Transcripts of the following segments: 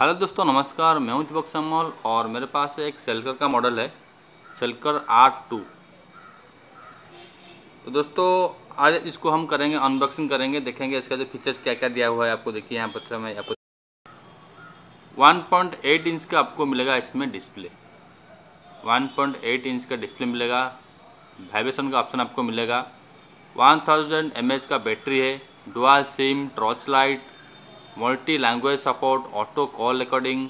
Hello दोस्तों, नमस्कार। मैं हूँ दीपक समोल और मेरे पास एक सेलकर का मॉडल है सेलकर आर टू तो दोस्तों, आज इसको हम करेंगे अनबॉक्सिंग करेंगे, देखेंगे इसका जो फीचर्स क्या क्या दिया हुआ है आपको। देखिए, यहाँ पर मैं आपको 1.8 इंच का आपको मिलेगा इसमें डिस्प्ले 1.8 इंच का डिस्प्ले मिलेगा वाइब्रेशन का ऑप्शन आपको मिलेगा। 1000 थाउज़ेंड का बैटरी है dual sim torch light multi language support auto call recording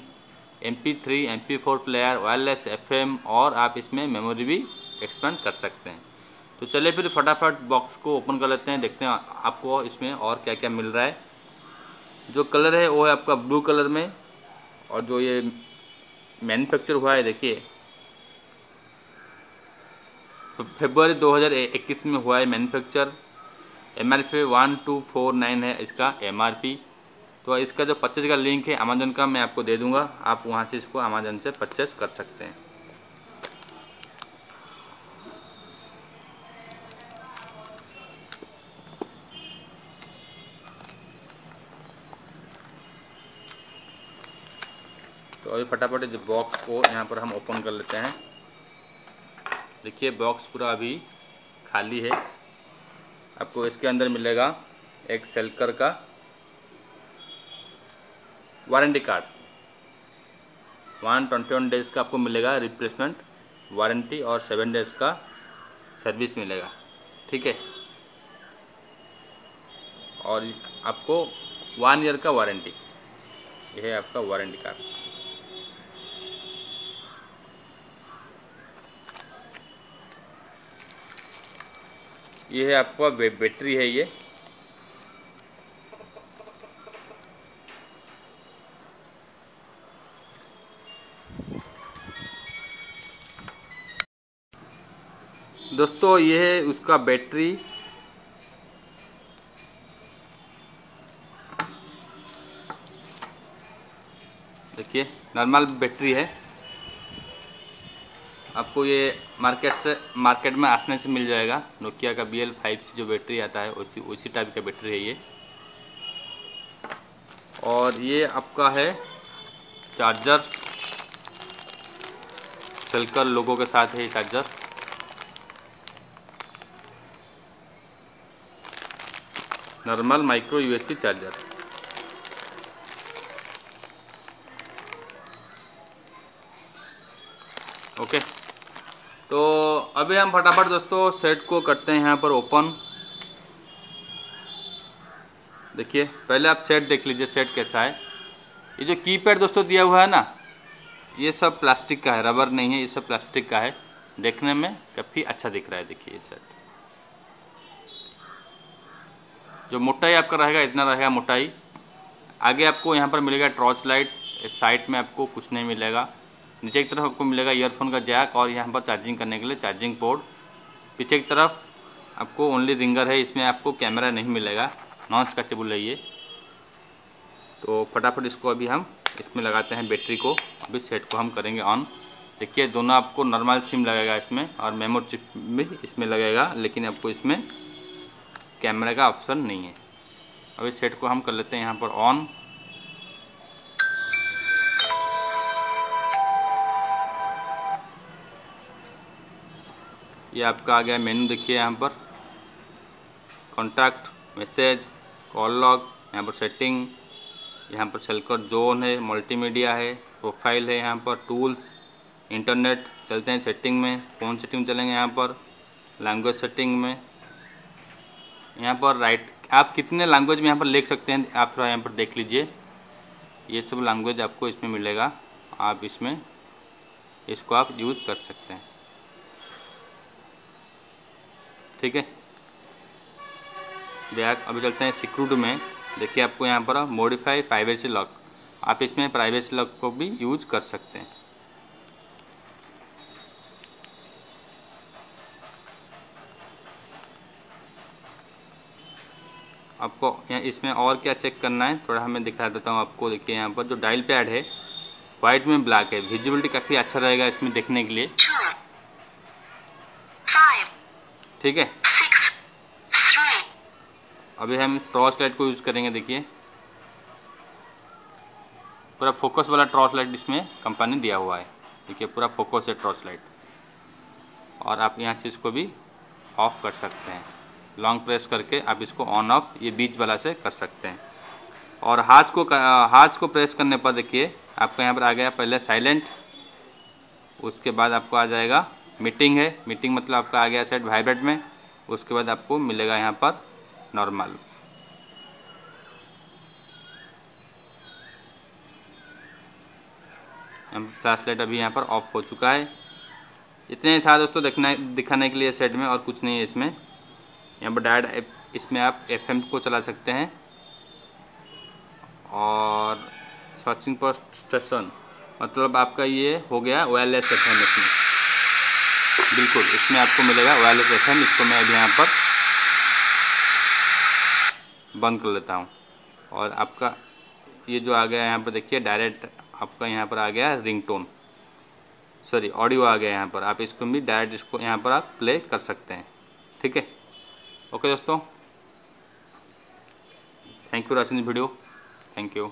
M P three M P four player wireless F M और आप इसमें मेमोरी भी एक्सपेंड कर सकते हैं। तो चलिए फिर फटाफट बॉक्स को ओपन कर लेते हैं, देखते हैं आपको इसमें और क्या क्या मिल रहा है। जो कलर है, वो है आपका ब्लू कलर में, और जो ये मैन्युफैक्चर हुआ है, देखिए। फेबर 2021 में हुआ है manufacture M R P one two four nine है इसका एम आर पी तो इसका जो परचेज का लिंक है अमेजन का मैं आपको दे दूँगा। आप वहाँ से इसको अमेजन से परचेज कर सकते हैं। तो अभी फटाफट इस बॉक्स को यहाँ पर हम ओपन कर लेते हैं। देखिए बॉक्स पूरा अभी खाली है। आपको इसके अंदर मिलेगा एक सेलकर का warranty card. One twenty one days का आपको मिलेगा रिप्लेसमेंट, वारंटी और सेवन डेज़ का सर्विस मिलेगा। ठीक है? और आपको वन ईयर का वारंटी। यह है आपका वारंटी कार्ड। ये है आपका बैटरी है ये। दोस्तों, ये है उसका बैटरी। देखिए नॉर्मल बैटरी है। आपको ये मार्केट से मार्केट में आसने से मिल जाएगा। नोकिया का बी एल फाइव सी जो बैटरी आता है, उसी उसी टाइप का बैटरी है ये। और ये आपका है चार्जर सेलकर लोगों के साथ है ये charger normal micro USB charger okay तो अभी हम फटाफट दोस्तों सेट को करते हैं यहाँ पर ओपन देखिए, पहले आप सेट देख लीजिए सेट कैसा है। ये जो कीपैड दोस्तों दिया हुआ है ना, ये सब प्लास्टिक का है रबर नहीं है, ये सब प्लास्टिक का है। देखने में काफ़ी अच्छा दिख रहा है, देखिए ये सेट जो मोटाई आपका रहेगा, इतना रहेगा मोटाई आगे आपको यहाँ पर मिलेगा टॉर्च लाइट इस साइड में आपको कुछ नहीं मिलेगा। नीचे की तरफ़ आपको मिलेगा ईयरफोन का जैक और यहाँ पर चार्जिंग करने के लिए चार्जिंग पोर्ट पीछे की तरफ़ आपको ओनली रिंगर है, इसमें आपको कैमरा नहीं मिलेगा। नॉन स्केचेबल है ये। तो फटाफट इसको अभी हम इसमें लगाते हैं बैटरी को। अभी सेट को हम करेंगे ऑन देखिए, दोनों आपको नॉर्मल सिम लगेगा इसमें और मेमोरी चिप भी इसमें लगेगा, लेकिन आपको इसमें कैमरे का ऑप्शन नहीं है। अभी सेट को हम कर लेते हैं यहाँ पर ऑन ये आपका आ गया मेनू देखिए यहाँ पर। कॉन्टैक्ट मैसेज कॉल लॉग यहाँ पर सेटिंग यहाँ पर सेलकर जोन है मल्टीमीडिया है प्रोफ़ाइल है यहाँ पर टूल्स इंटरनेट चलते हैं सेटिंग में कौन सेटिंग चलेंगे यहाँ पर लैंग्वेज सेटिंग में। यहाँ पर राइट आप कितने लैंग्वेज में यहाँ पर लिख सकते हैं, आप थोड़ा यहाँ पर देख लीजिए। ये सब लैंग्वेज आपको इसमें मिलेगा, आप इसमें इसको आप यूज़ कर सकते हैं। ठीक है? बैक अभी चलते हैं सिक्योरिटी में। देखिए, आपको यहाँ पर मॉडिफाई प्राइवेसी लॉक आप इसमें प्राइवेसी लॉक को भी यूज़ कर सकते हैं। आपको यहाँ इसमें और क्या चेक करना है? थोड़ा हमें दिखा देता हूँ आपको, देखिए यहाँ पर जो डायल पैड है वाइट में ब्लैक है। विजिबिलिटी काफ़ी अच्छा रहेगा इसमें देखने के लिए। ठीक है? अभी हम टॉर्च लाइट को यूज़ करेंगे, देखिए। पूरा फोकस वाला टॉर्च लाइट इसमें कंपनी दिया हुआ है। देखिए, पूरा फोकस है टॉर्च लाइट और आप यहाँ से इसको भी ऑफ़ कर सकते हैं। लॉन्ग प्रेस करके आप इसको ऑन ऑफ़ ये बीच वाला से कर सकते हैं। और हाथ को हाथ को प्रेस करने पर देखिए, आपका यहाँ पर आ गया पहले साइलेंट उसके बाद आपको आ जाएगा मीटिंग है। मीटिंग मतलब आपका आ गया सेट वाइब्रेट में, उसके बाद आपको मिलेगा यहाँ पर नॉर्मल फ्लैश लाइट अभी यहाँ पर ऑफ़ हो चुका है। इतने था दोस्तों दिखाने के लिए सेट में और कुछ नहीं है इसमें। यहाँ पर डायरेक्ट इसमें आप एफएम को चला सकते हैं। और सर्चिंग पर स्टेशन मतलब आपका ये हो गया वायरलेस एफ़ एम इसमें। बिल्कुल, इसमें आपको मिलेगा वायरलेस एफ़ एम इसको मैं अभी यहाँ पर बंद कर लेता हूँ। और आपका ये जो आ गया यहाँ पर देखिए डायरेक्ट आपका यहाँ पर आ गया रिंग टोन सॉरी ऑडियो आ गया यहाँ पर। आप इसको भी डायरेक्ट इसको यहाँ पर आप प्ले कर सकते हैं। ठीक है? ओके दोस्तों. थैंक यू राशन वीडियो थैंक यू